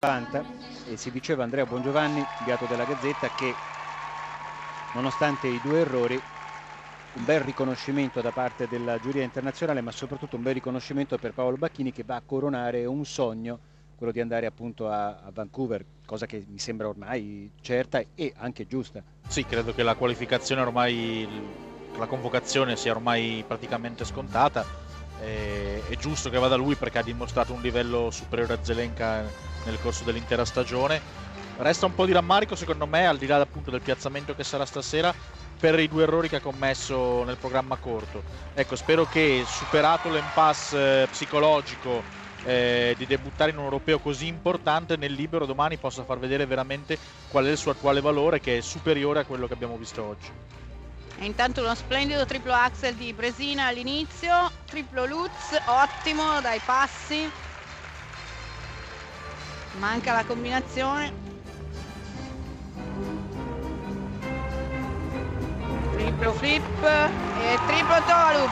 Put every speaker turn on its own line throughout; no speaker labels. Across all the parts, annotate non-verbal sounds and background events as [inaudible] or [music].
90 e si diceva Andrea Bongiovanni, inviato della Gazzetta, che nonostante i due errori un bel riconoscimento da parte della giuria internazionale ma soprattutto un bel riconoscimento per Paolo Bacchini che va a coronare un sogno quello di andare appunto a, a Vancouver cosa che mi sembra ormai certa e anche giusta.
Sì credo che la qualificazione ormai la convocazione sia ormai praticamente scontata. È giusto che vada lui perché ha dimostrato un livello superiore a Zelenka nel corso dell'intera stagione. Resta un po' di rammarico secondo me, al di là appunto del piazzamento che sarà stasera, per i due errori che ha commesso nel programma corto. Ecco, spero che superato l'impasse eh, psicologico eh, di debuttare in un europeo così importante nel libero domani possa far vedere veramente qual è il suo attuale valore che è superiore a quello che abbiamo visto oggi.
E intanto uno splendido triplo axel di Bresina all'inizio, triplo Lutz, ottimo dai passi. Manca la combinazione. Triplo flip e triplo toe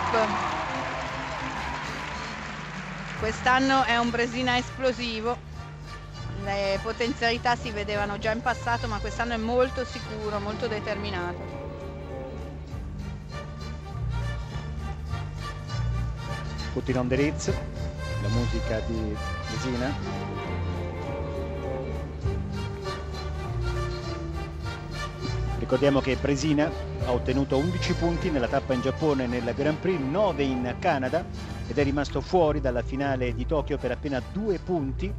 Quest'anno è un Bresina esplosivo. Le potenzialità si vedevano già in passato, ma quest'anno è molto sicuro, molto determinato.
Putting on the Ritz, la musica di Resina. Ricordiamo che Bresina ha ottenuto 11 punti nella tappa in Giappone nel Grand Prix, 9 in Canada ed è rimasto fuori dalla finale di Tokyo per appena 2 punti,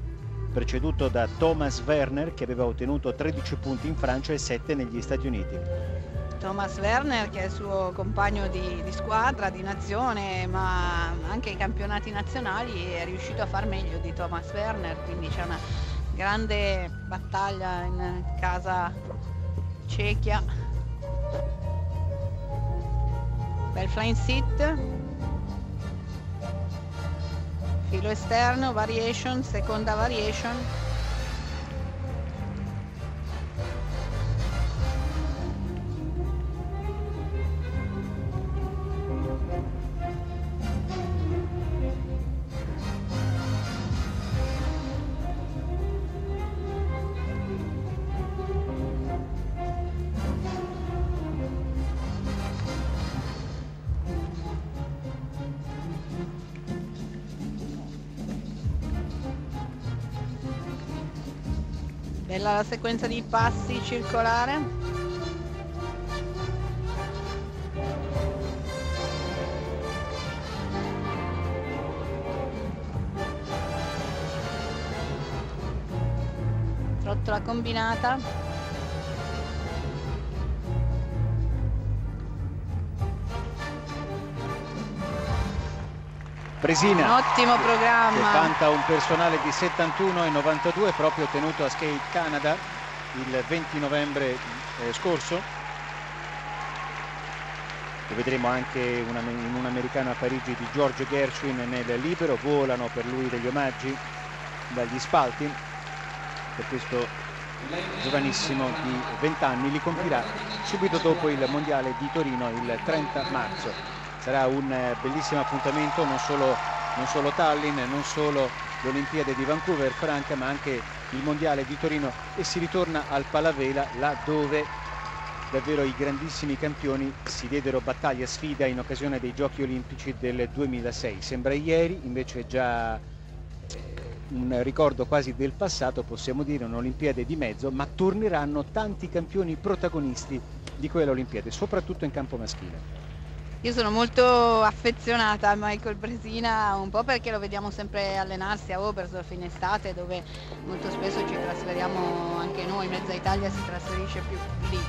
preceduto da Thomas Werner che aveva ottenuto 13 punti in Francia e 7 negli Stati Uniti.
Thomas Werner che è il suo compagno di, di, squadra, di nazione, ma anche ai campionati nazionali è riuscito a far meglio di Thomas Werner, quindi c'è una grande battaglia in casa cecchia. Bel flying sit. Filo esterno, variation, seconda variation. Bella la sequenza di passi circolare. Trottola combinata.
Bresina
un ottimo programma.
che vanta un personale di 71 e 92 proprio ottenuto a Skate Canada il 20 novembre eh, scorso. Lo vedremo anche una, in un americano a Parigi di George Gershwin nel libero. Volano per lui degli omaggi dagli spalti. Per questo giovanissimo di 20 anni li compirà subito dopo il mondiale di Torino il 30 marzo sarà un eh, bellissimo appuntamento non solo, non solo Tallinn, non solo l'Olimpiade di Vancouver Franca ma anche il Mondiale di Torino. E si ritorna al Palavela là dove davvero i grandissimi campioni si diedero battaglia sfida in occasione dei giochi olimpici del 2006 sembra ieri invece già eh, un ricordo quasi del passato possiamo dire un'Olimpiade di mezzo ma torneranno tanti campioni protagonisti di quella Olimpiade soprattutto in campo maschile
io sono molto affezionata a Michael Bresina, un po' perché lo vediamo sempre allenarsi a Oberstdorf in estate, dove molto spesso ci trasferiamo anche noi, mezza Italia si trasferisce più lì.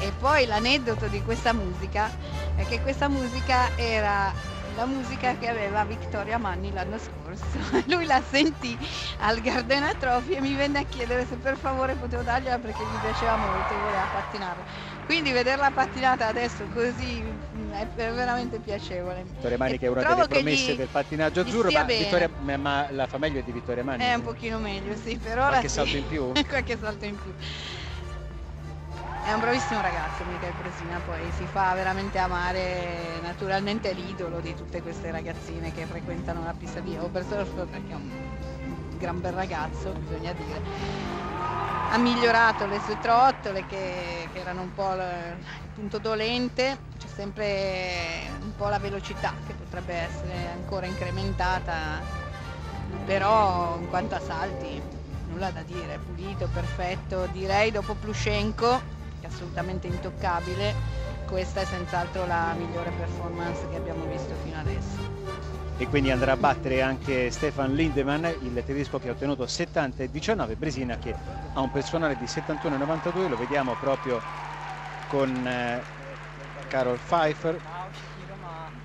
E poi l'aneddoto di questa musica è che questa musica era la musica che aveva Vittoria Manni l'anno scorso. [laughs] Lui la sentì al Gardena Trophy e mi venne a chiedere se per favore potevo dargliela perché gli piaceva molto e voleva pattinare. Quindi vederla pattinata adesso così mm, è veramente piacevole.
Vittoria Mani che è una delle promesse gli, del pattinaggio azzurro, ma, Vittoria, ma, la fa meglio di Vittoria Mani.
È un pochino meglio, sì, per ora
Qualche
sì.
salto in più? [laughs]
Qualche salto in più. È un bravissimo ragazzo Michael Presina, poi si fa veramente amare, naturalmente l'idolo di tutte queste ragazzine che frequentano la pista di Oberstdorf perché è un gran bel ragazzo, bisogna dire. Ha migliorato le sue trottole che, che erano un po' il punto dolente, c'è sempre un po' la velocità che potrebbe essere ancora incrementata, però in quanto a salti nulla da dire, pulito, perfetto, direi dopo Pluscenko, che è assolutamente intoccabile, questa è senz'altro la migliore performance che abbiamo visto fino adesso
e quindi andrà a battere anche Stefan Lindemann, il tedesco che ha ottenuto 70 e 19, Bresina che ha un personale di 71 e 92, lo vediamo proprio con eh, Carol Pfeiffer,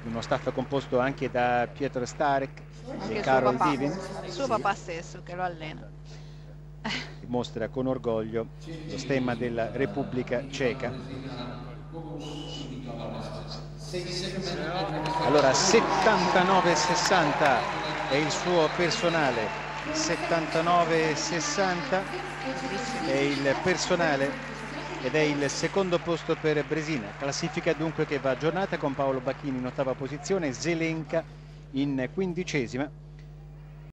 uno staff composto anche da Pietro Starek anche e Carol Divin.
Suo papà stesso che lo allena.
Mostra con orgoglio lo stemma della Repubblica Ceca. Allora 79-60 è il suo personale, 79-60 è il personale ed è il secondo posto per Bresina. Classifica dunque che va a giornata con Paolo Bacchini in ottava posizione, Zelenka in quindicesima